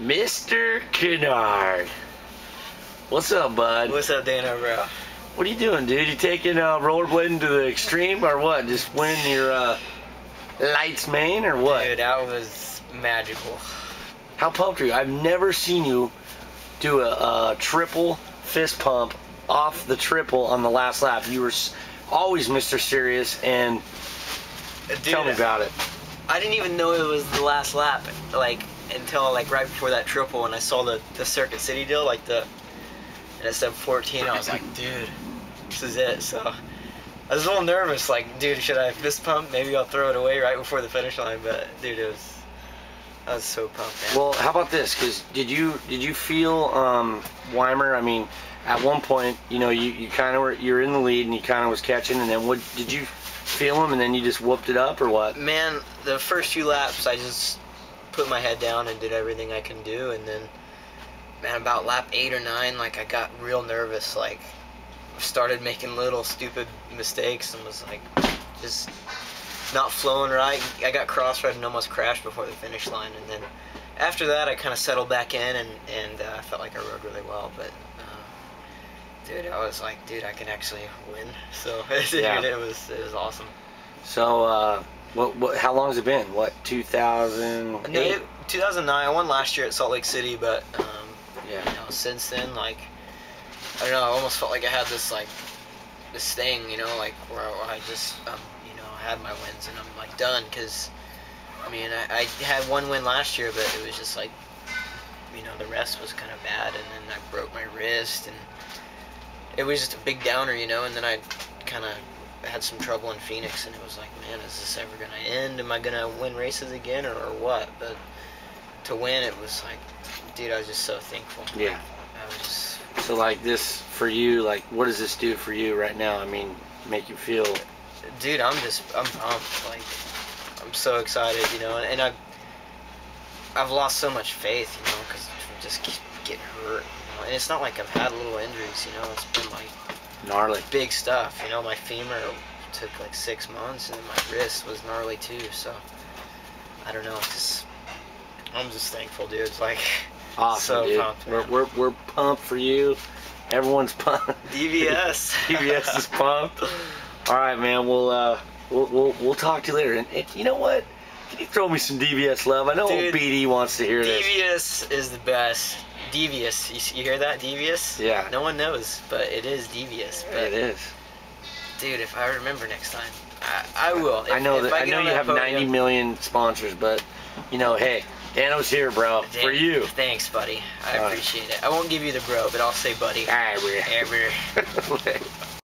Mr. Kennard. What's up, bud? What's up, Dano, bro? What are you doing, dude? You taking uh, rollerblading to the extreme or what? Just winning your uh, Lites main or what? Dude, that was magical. How pumped are you? I've never seen you do a, a triple fist pump off the triple on the last lap. You were always Mr. Serious, and Dude, tell me about it. I didn't even know it was the last lap, like until like right before that triple, and I saw the the Circuit City deal, like the and it said 14. I was like, dude, this is it. So I was a little nervous, like, dude, should I fist pump? Maybe I'll throw it away right before the finish line. But dude, it was I was so pumped, man. Well, how about this? Because did you did you feel um, Weimer? I mean, at one point, you know, you, you kind of were you were in the lead and you kind of was catching, and then what did you feel him, and then you just whooped it up, or what? Man, the first few laps, I just put my head down and did everything I can do, and then, man, about lap eight or nine, like I got real nervous, like started making little stupid mistakes and was like just not flowing right. I got cross-red and almost crashed before the finish line, and then after that, I kind of settled back in and and uh, I felt like I rode really well, but. Uh, Dude, I was like, dude, I can actually win. So, Yeah. it was it was awesome. So, uh, what, what how long has it been? What 2008? No, it, 2009. I won last year at Salt Lake City, but um, Yeah. you know, since then, like, I don't know. I almost felt like I had this like this thing, you know, like where I just, um, you know, I had my wins and I'm like done because, I mean, I, I had one win last year, but it was just like, you know, the rest was kind of bad, and then I broke my wrist, and it was just a big downer, you know, and then I kind of had some trouble in Phoenix, and it was like, man, is this ever gonna end? Am I gonna win races again, or, or what? But to win, it was like, dude, I was just so thankful. Yeah. I was just, So, like this for you, like what does this do for you right now? I mean, make you feel dude, I'm just, I'm pumped. Like, I'm so excited, you know, and, and I've, I've lost so much faith, you know, because just keep getting hurt. You know? And it's not like I've had little injuries, you know. It's been like gnarly. big stuff. You know, my femur took like six months, and then my wrist was gnarly too. So I don't know. Just I'm just thankful, dude. It's like Awesome, So dude. pumped, we're, we're we're pumped for you. Everyone's pumped. DVS. DVS is pumped. All right, man. We'll uh, we'll we'll, we'll talk to you later. And, and you know what? Can you throw me some DVS love? I know Dude, BD wants to hear this. Devious is the best. Devious. You, you hear that? Devious? Yeah. No one knows, but it is devious. But It is. dude, if I remember next time, I, I will. I know that. I, get know you have 90 podium- million sponsors, but you know, hey, Dano's here, bro, Damn, for you. Thanks, buddy. I appreciate it. I won't give you the bro, but I'll say buddy. All right, we're. Ever.